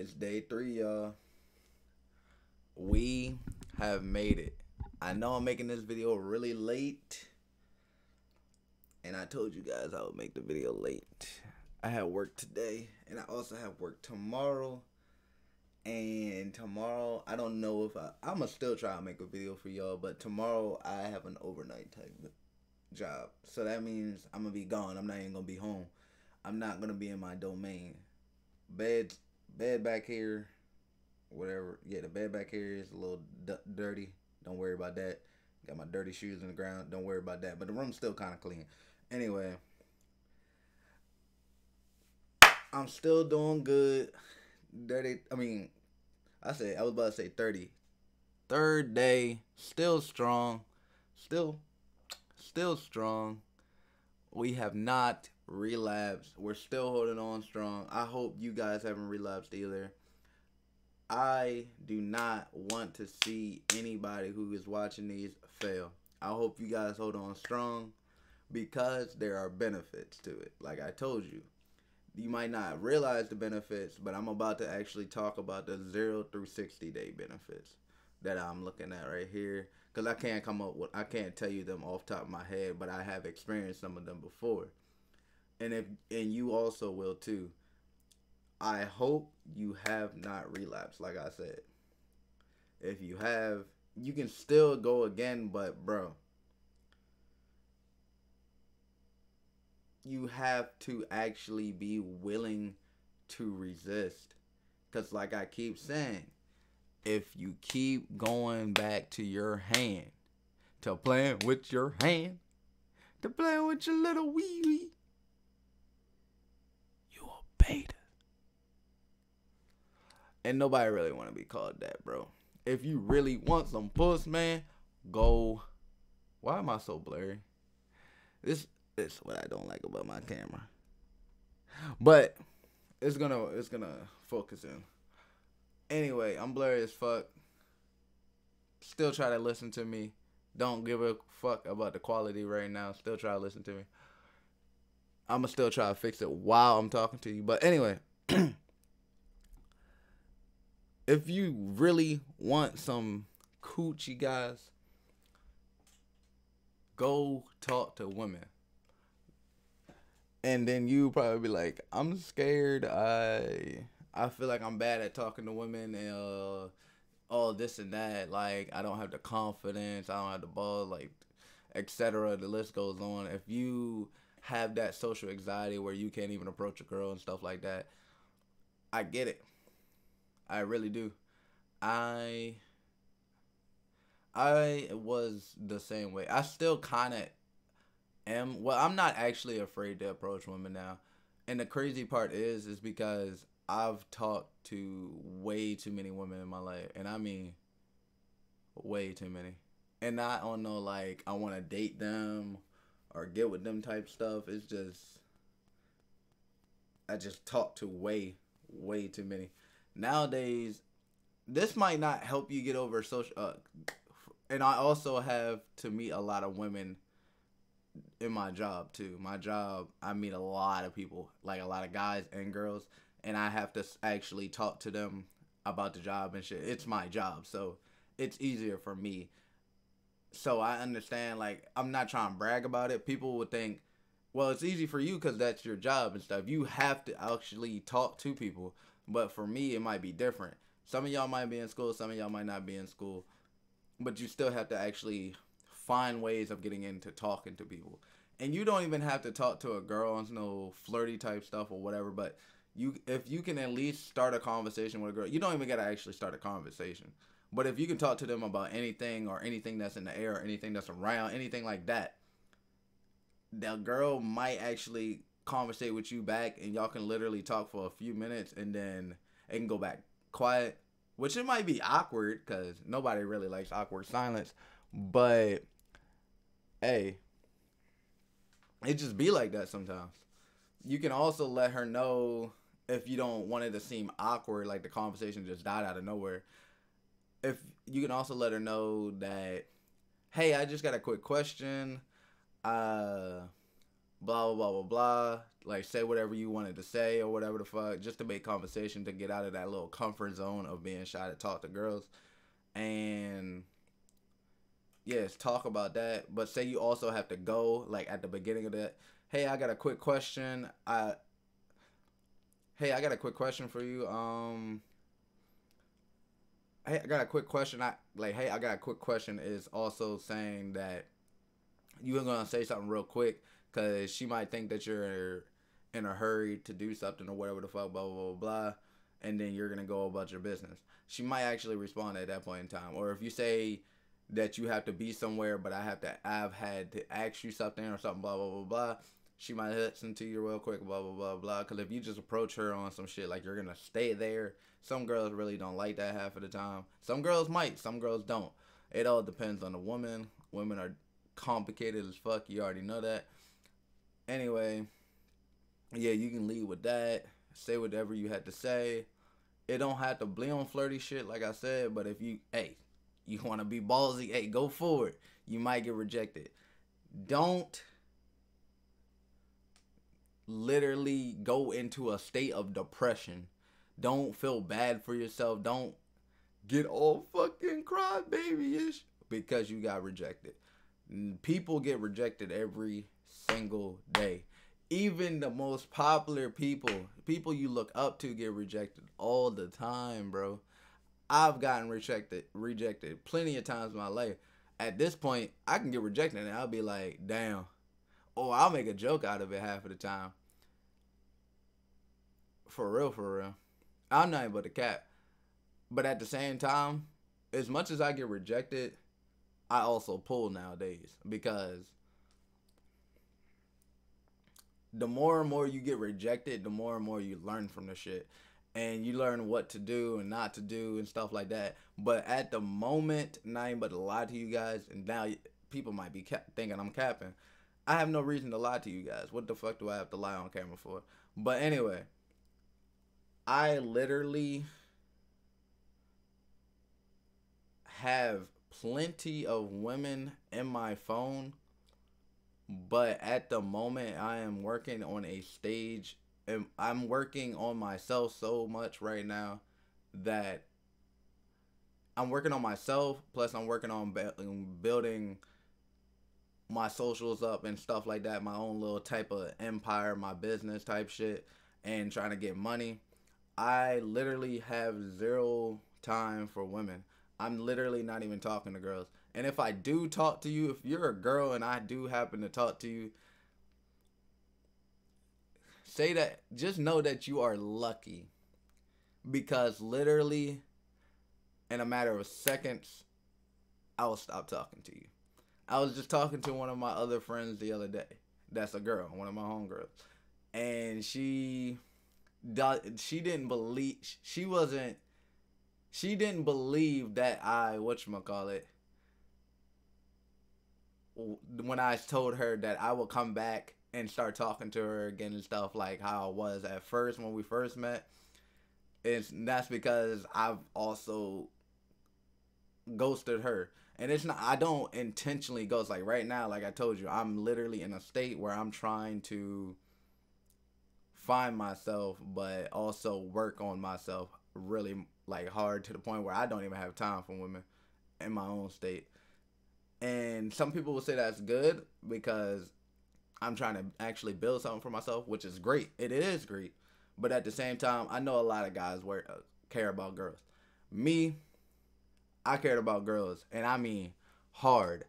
It's day three, y'all. We have made it. I know I'm making this video really late. And I told you guys I would make the video late. I have work today, and I also have work tomorrow. And tomorrow, I don't know if I. I'm gonna still try to make a video for y'all, but tomorrow I have an overnight type job. So that means I'm gonna be gone. I'm not even gonna be home. I'm not gonna be in my domain. Bed, bed back here, whatever. Yeah, the bed back here is a little d- dirty. Don't worry about that. Got my dirty shoes in the ground. Don't worry about that. But the room's still kind of clean. Anyway, I'm still doing good. Dirty. I mean, I said I was about to say thirty. Third day, still strong, still, still strong. We have not relapsed. We're still holding on strong. I hope you guys haven't relapsed either. I do not want to see anybody who is watching these fail. I hope you guys hold on strong because there are benefits to it. Like I told you, you might not realize the benefits, but I'm about to actually talk about the 0 through 60 day benefits that I'm looking at right here cuz I can't come up with I can't tell you them off top of my head, but I have experienced some of them before. And if and you also will too. I hope you have not relapsed, like I said. If you have, you can still go again, but bro, you have to actually be willing to resist. Because, like I keep saying, if you keep going back to your hand, to playing with your hand, to playing with your little wee wee, you a beta. And nobody really want to be called that, bro. If you really want some puss, man, go. Why am I so blurry? This is what I don't like about my camera. But it's gonna it's gonna focus in. Anyway, I'm blurry as fuck. Still try to listen to me. Don't give a fuck about the quality right now. Still try to listen to me. I'ma still try to fix it while I'm talking to you. But anyway. if you really want some coochie guys, go talk to women. And then you probably be like, I'm scared. I I feel like I'm bad at talking to women and uh, all this and that. Like I don't have the confidence. I don't have the balls. Like etc. The list goes on. If you have that social anxiety where you can't even approach a girl and stuff like that, I get it. I really do. I I was the same way. I still kind of am. Well, I'm not actually afraid to approach women now. And the crazy part is is because I've talked to way too many women in my life, and I mean way too many. And not on no like I want to date them or get with them type stuff. It's just I just talk to way way too many. Nowadays, this might not help you get over social. Uh, and I also have to meet a lot of women in my job too. My job, I meet a lot of people, like a lot of guys and girls, and I have to actually talk to them about the job and shit. It's my job, so it's easier for me. So I understand. Like I'm not trying to brag about it. People would think, well, it's easy for you because that's your job and stuff. You have to actually talk to people, but for me, it might be different some of y'all might be in school, some of y'all might not be in school, but you still have to actually find ways of getting into talking to people. And you don't even have to talk to a girl on no flirty type stuff or whatever, but you if you can at least start a conversation with a girl, you don't even gotta actually start a conversation. But if you can talk to them about anything or anything that's in the air or anything that's around, anything like that, the girl might actually conversate with you back and y'all can literally talk for a few minutes and then it can go back quiet, which it might be awkward because nobody really likes awkward silence. But hey, it just be like that sometimes. You can also let her know if you don't want it to seem awkward, like the conversation just died out of nowhere. If you can also let her know that, hey, I just got a quick question. Uh, blah blah blah blah blah. Like say whatever you wanted to say or whatever the fuck, just to make conversation to get out of that little comfort zone of being shy to talk to girls. And yes, talk about that. But say you also have to go like at the beginning of that. Hey, I got a quick question. I Hey, I got a quick question for you. Um Hey, I got a quick question. I like hey, I got a quick question is also saying that you're to say something real quick cuz she might think that you're in a hurry to do something or whatever the fuck blah blah blah blah and then you're going to go about your business. She might actually respond at that point in time. Or if you say that you have to be somewhere, but I have to, I've had to ask you something or something, blah, blah, blah, blah. She might listen to you real quick, blah, blah, blah, blah. Because if you just approach her on some shit, like you're going to stay there, some girls really don't like that half of the time. Some girls might, some girls don't. It all depends on the woman. Women are complicated as fuck. You already know that. Anyway, yeah, you can lead with that. Say whatever you had to say. It don't have to be on flirty shit, like I said. But if you, hey, you want to be ballsy, hey, go for it. You might get rejected. Don't literally go into a state of depression. Don't feel bad for yourself. Don't get all fucking cry babyish because you got rejected. People get rejected every single day. Even the most popular people, people you look up to get rejected all the time, bro. I've gotten rejected rejected plenty of times in my life. At this point, I can get rejected and I'll be like, damn. Or I'll make a joke out of it half of the time. For real, for real. I'm not but a cat. But at the same time, as much as I get rejected, I also pull nowadays because the more and more you get rejected, the more and more you learn from the shit. And you learn what to do and not to do and stuff like that. But at the moment, not even but to lie to you guys, and now people might be ca- thinking I'm capping. I have no reason to lie to you guys. What the fuck do I have to lie on camera for? But anyway, I literally have plenty of women in my phone but at the moment I am working on a stage and I'm working on myself so much right now that I'm working on myself plus I'm working on um, building my socials up and stuff like that my own little type of empire my business type shit and trying to get money. I literally have zero time for women. I'm literally not even talking to girls and if I do talk to you, if you're a girl and I do happen to talk to you, say that, just know that you are lucky. Because literally, in a matter of seconds, I will stop talking to you. I was just talking to one of my other friends the other day. That's a girl, one of my homegirls. And she she didn't believe she wasn't she didn't believe that I whatchamacallit it when I told her that I would come back and start talking to her again and stuff like how I was at first when we first met. It's that's because I've also ghosted her. And it's not I don't intentionally ghost like right now like I told you I'm literally in a state where I'm trying to find myself but also work on myself really like hard to the point where I don't even have time for women in my own state. And some people will say that's good because I'm trying to actually build something for myself, which is great. It is great. But at the same time, I know a lot of guys where, uh, care about girls. Me, I cared about girls, and I mean hard.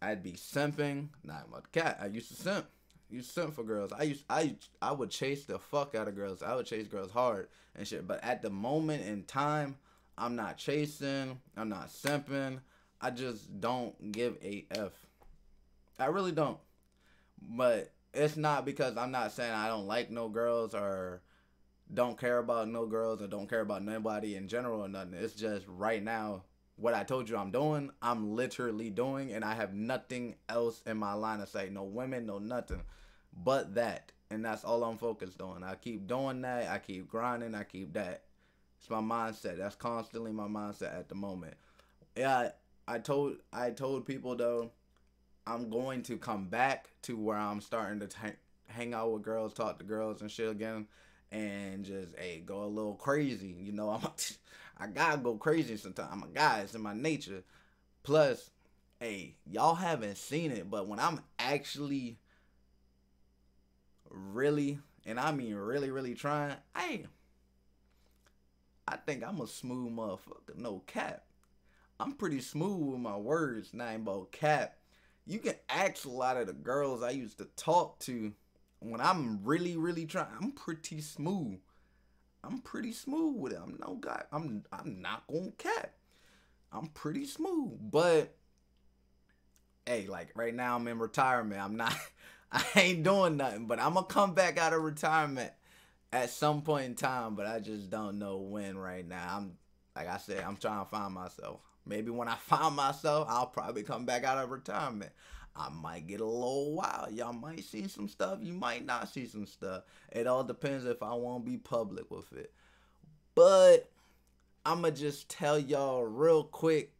I'd be simping, not my cat. I used to simp. Used to simp for girls. I used I I would chase the fuck out of girls. I would chase girls hard and shit. But at the moment in time, I'm not chasing. I'm not simping. I just don't give a f. I really don't. But it's not because I'm not saying I don't like no girls or don't care about no girls or don't care about nobody in general or nothing. It's just right now what I told you I'm doing, I'm literally doing and I have nothing else in my line of sight. No women, no nothing. But that. And that's all I'm focused on. I keep doing that. I keep grinding. I keep that. It's my mindset. That's constantly my mindset at the moment. Yeah, I told I told people though, I'm going to come back to where I'm starting to t- hang out with girls, talk to girls and shit again, and just hey go a little crazy. You know, I'm I gotta go crazy sometimes. I'm a guy. It's in my nature. Plus, hey, y'all haven't seen it, but when I'm actually really, and I mean really, really trying, hey, I think I'm a smooth motherfucker. No cap. I'm pretty smooth with my words, nine about cap. You can ask a lot of the girls I used to talk to when I'm really, really trying. I'm pretty smooth. I'm pretty smooth with it. I'm no guy. I'm I'm not gonna cap. I'm pretty smooth, but hey, like right now I'm in retirement. I'm not. I ain't doing nothing, but I'm gonna come back out of retirement at some point in time. But I just don't know when. Right now, I'm like I said, I'm trying to find myself. Maybe when I find myself, I'll probably come back out of retirement. I might get a little wild. Y'all might see some stuff. You might not see some stuff. It all depends if I won't be public with it. But I'ma just tell y'all real quick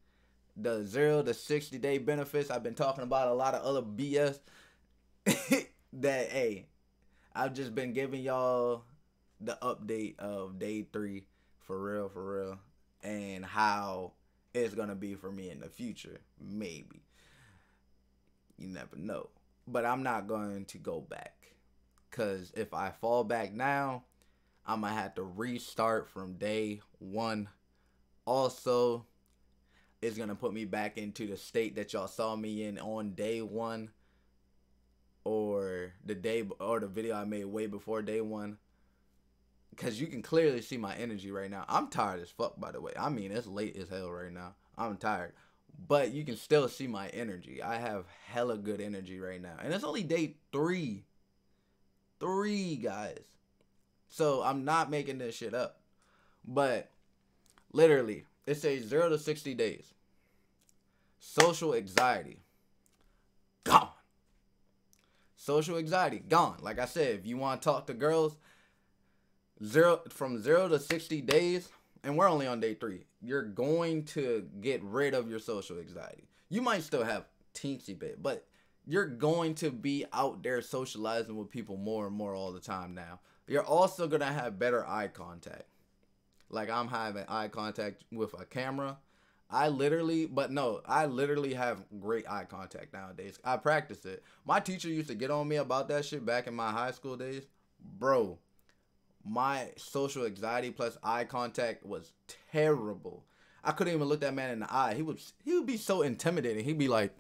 the zero to 60 day benefits. I've been talking about a lot of other BS that hey, I've just been giving y'all the update of day three for real, for real, and how it's gonna be for me in the future. Maybe. You never know. But I'm not going to go back. Cause if I fall back now, I'm gonna have to restart from day one. Also, it's gonna put me back into the state that y'all saw me in on day one, or the day or the video I made way before day one. Cause you can clearly see my energy right now. I'm tired as fuck, by the way. I mean, it's late as hell right now. I'm tired, but you can still see my energy. I have hella good energy right now, and it's only day three. Three guys. So I'm not making this shit up. But literally, it says zero to 60 days. Social anxiety, gone. Social anxiety, gone. Like I said, if you want to talk to girls, zero from zero to 60 days, and we're only on day three, you're going to get rid of your social anxiety. You might still have teensy bit, but you're going to be out there socializing with people more and more all the time now. You're also going to have better eye contact. Like I'm having eye contact with a camera. I literally, but no, I literally have great eye contact nowadays. I practice it. My teacher used to get on me about that shit back in my high school days. Bro, my social anxiety plus eye contact was terrible. I couldn't even look that man in the eye. He would he would be so intimidating. He'd be like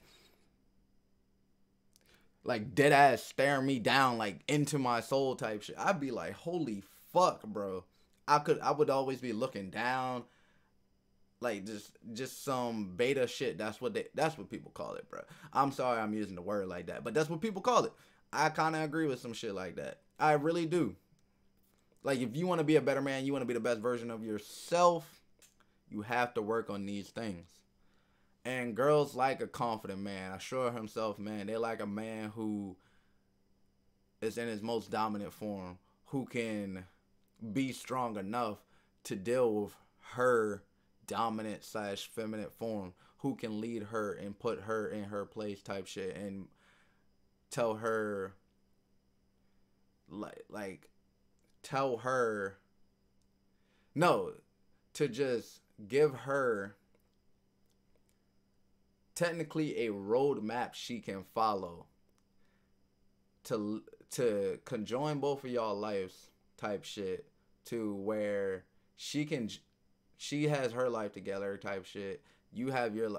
like dead ass staring me down like into my soul type shit. I'd be like, "Holy fuck, bro." I could I would always be looking down like just just some beta shit. That's what they that's what people call it, bro. I'm sorry I'm using the word like that, but that's what people call it. I kind of agree with some shit like that. I really do. Like if you want to be a better man, you want to be the best version of yourself, you have to work on these things. And girls like a confident man. Assure himself, man. They like a man who is in his most dominant form, who can be strong enough to deal with her dominant slash feminine form, who can lead her and put her in her place type shit and tell her like like tell her no to just give her technically a roadmap she can follow to to conjoin both of y'all lives type shit to where she can she has her life together type shit. You have your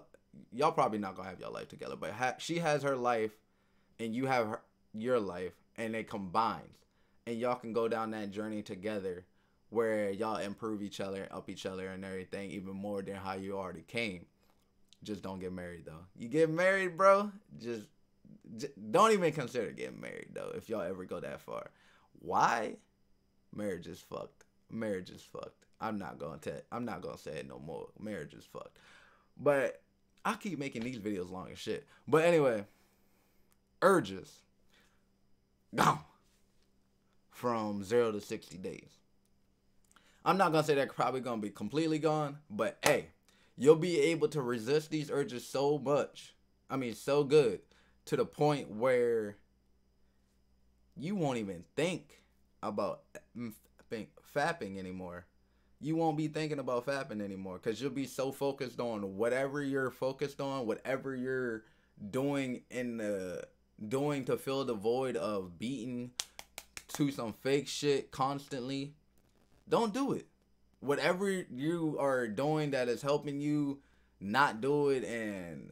y'all probably not gonna have your life together but ha- she has her life and you have her, your life and it combines and y'all can go down that journey together where y'all improve each other up each other and everything even more than how you already came. Just don't get married though. You get married bro just, just don't even consider getting married though if y'all ever go that far. Why? Marriage is fucked. Marriage is fucked. I'm not gonna tell i'm not gonna say it no more. Marriage is fucked. But i keep making these videos long as shit. But anyway urges. Gone from zero to 60 days. I'm not gonna say they're probably gonna be completely gone, but hey, you'll be able to resist these urges so much. I mean, so good to the point where you won't even think about mm, think fapping anymore. You won't be thinking about fapping anymore because you'll be so focused on whatever you're focused on, whatever you're doing in the doing to fill the void of beating to some fake shit constantly. Don't do it. Whatever you are doing that is helping you not do it and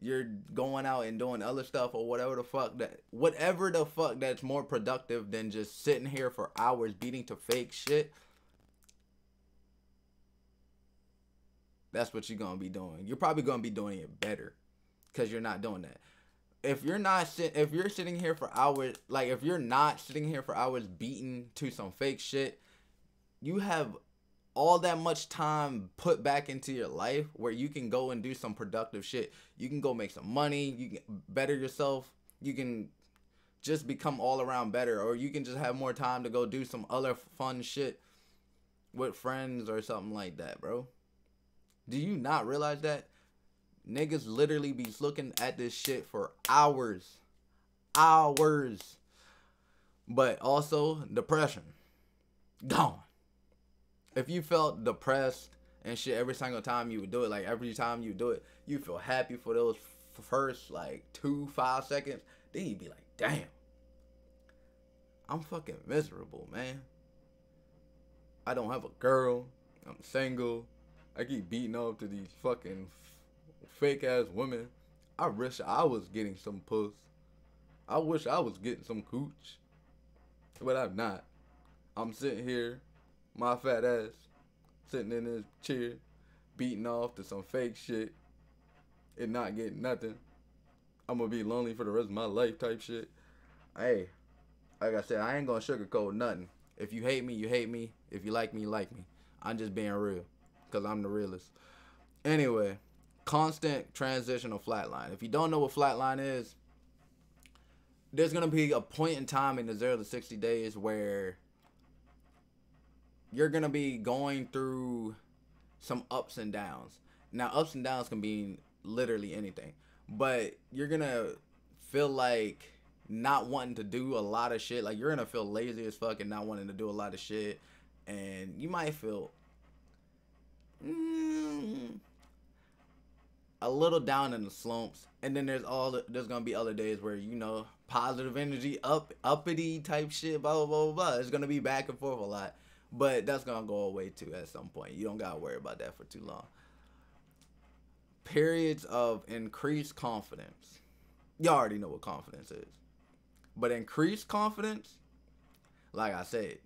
you're going out and doing other stuff or whatever the fuck that whatever the fuck that's more productive than just sitting here for hours beating to fake shit that's what you're gonna be doing you're probably gonna be doing it better because you're not doing that if you're not sit if you're sitting here for hours like if you're not sitting here for hours beaten to some fake shit you have all that much time put back into your life where you can go and do some productive shit. You can go make some money, you can better yourself, you can just become all around better or you can just have more time to go do some other fun shit with friends or something like that, bro. Do you not realize that niggas literally be looking at this shit for hours. Hours. But also depression. Gone if you felt depressed and shit every single time you would do it, like every time you do it, you feel happy for those first like two five seconds. Then you'd be like, damn, I'm fucking miserable, man. I don't have a girl. I'm single. I keep beating up to these fucking fake ass women. I wish I was getting some puss. I wish I was getting some cooch. But I'm not. I'm sitting here my fat ass sitting in this chair, beating off to some fake shit and not getting nothing. I'm gonna be lonely for the rest of my life type shit. Hey, like I said, I ain't gonna sugarcoat nothing. If you hate me, you hate me. If you like me, you like me. I'm just being real. Cause I'm the realest. Anyway, constant transitional flatline. If you don't know what flatline is, there's gonna be a point in time in the zero to sixty days where you're gonna be going through some ups and downs. Now, ups and downs can be literally anything, but you're gonna feel like not wanting to do a lot of shit. Like you're gonna feel lazy as fuck and not wanting to do a lot of shit, and you might feel mm, a little down in the slumps. And then there's all the, there's gonna be other days where you know positive energy, up uppity type shit, blah blah blah blah. It's gonna be back and forth a lot. But that's gonna go away too at some point. You don't gotta worry about that for too long. Periods of increased confidence. You already know what confidence is. But increased confidence, like I said,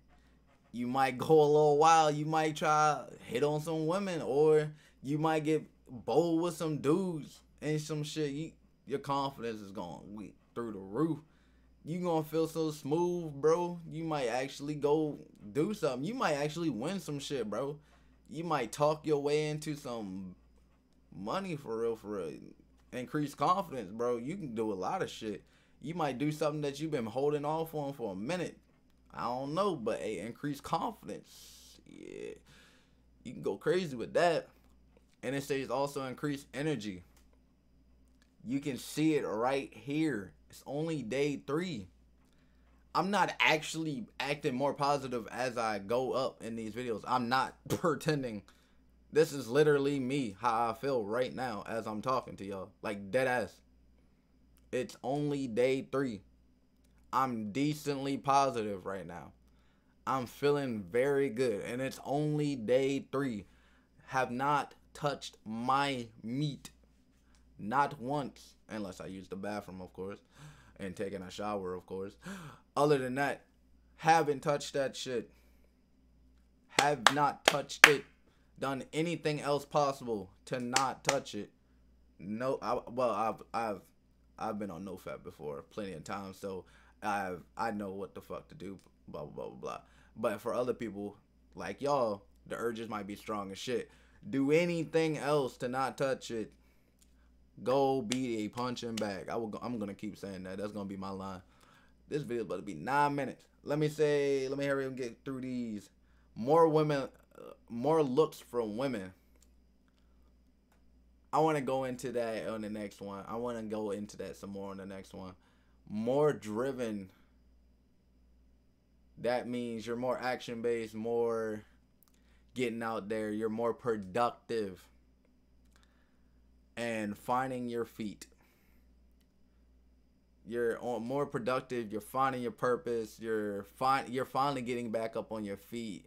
you might go a little while, you might try hit on some women, or you might get bold with some dudes and some shit. You, your confidence is going through the roof you gonna feel so smooth, bro. You might actually go do something. You might actually win some shit, bro. You might talk your way into some money for real, for real. Increase confidence, bro. You can do a lot of shit. You might do something that you've been holding off on for a minute. I don't know, but hey, increase confidence. Yeah. You can go crazy with that. And it says also increase energy. You can see it right here it's only day three. I'm not actually acting more positive as I go up in these videos. I'm not pretending. This is literally me, how I feel right now as I'm talking to y'all. Like dead ass. It's only day three. I'm decently positive right now. I'm feeling very good. And it's only day three. Have not touched my meat. Not once. Unless I use the bathroom, of course and taking a shower, of course. Other than that, haven't touched that shit. Have not touched it. Done anything else possible to not touch it. No, I, well, I've I've I've been on NoFap before plenty of times, so I've I know what the fuck to do. Blah blah blah blah. But for other people like y'all, the urges might be strong as shit. Do anything else to not touch it Go be a punching bag. I will. Go, I'm gonna keep saying that. That's gonna be my line. This video about to be nine minutes. Let me say. Let me hurry and get through these. More women. Uh, more looks from women. I want to go into that on the next one. I want to go into that some more on the next one. More driven. That means you're more action based, more getting out there, you're more productive and finding your feet. You're more productive, you're finding your purpose, you're fin- you're finally getting back up on your feet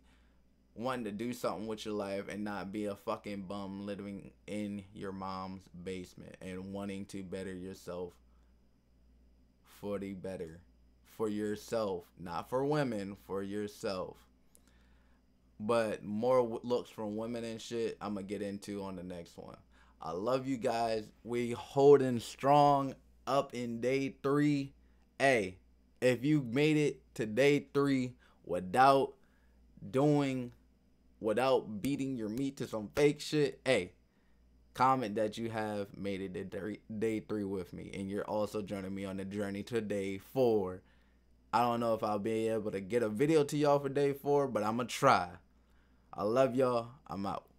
wanting to do something with your life and not be a fucking bum living in your mom's basement and wanting to better yourself for the better for yourself not for women for yourself but more looks from women and shit i'm gonna get into on the next one i love you guys we holding strong up in day three hey if you made it to day three without doing without beating your meat to some fake shit, hey, comment that you have made it to day three with me, and you're also joining me on the journey to day four. I don't know if I'll be able to get a video to y'all for day four, but I'm gonna try. I love y'all. I'm out.